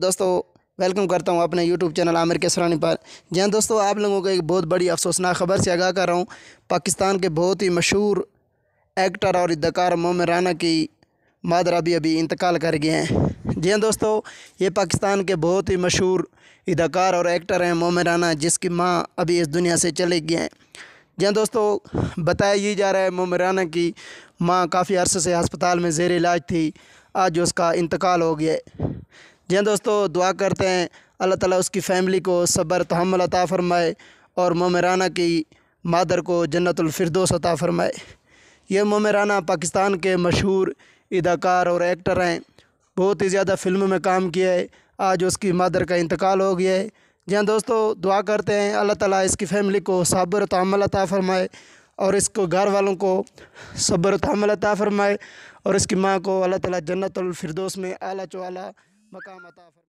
दोस्तों वेलकम करता हूँ अपने यूट्यूब चैनल आमिर के सरानी पर। जी हाँ दोस्तों, आप लोगों को एक बहुत बड़ी अफसोसनाक खबर से आगाह कर रहा हूँ। पाकिस्तान के बहुत ही मशहूर एक्टर और अदाकार मोमिन राना की मादर अभी अभी इंतकाल कर गए हैं। जी हाँ दोस्तों, ये पाकिस्तान के बहुत ही मशहूर अदाकार और एक्टर हैं मोमिन राना, जिसकी माँ अभी इस दुनिया से चले गए हैं। जी हाँ दोस्तों, बताया ये जा रहा है मोमिन राना की माँ काफ़ी अरसे से अस्पताल में जेर इलाज थी। आज उसका इंतकाल हो गया जी हाँ दोस्तों, दुआ करते हैं, अल्लाह ताला उसकी फ़ैमिली को सब्र तहमल अता फ़रमाए और मोमेराना की मादर को जन्नतफरदोस अता फ़रमाए। ये मोमेराना पाकिस्तान के मशहूर अदाकार और एक्टर हैं। बहुत ही ज़्यादा फ़िल्म में काम किया है। आज उसकी मादर का इंतकाल हो गया है। जी हाँ दोस्तों, दुआ करते हैं, अल्लाह ताला इसकी फ़ैमिली को सब्र तहमल अता फ़रमाए और इसको घर वालों को सब्र तहमल अता फ़रमाए और इसकी माँ को अल्लाह ताला जन्नतफरदोस में आला चो आला मकाम अता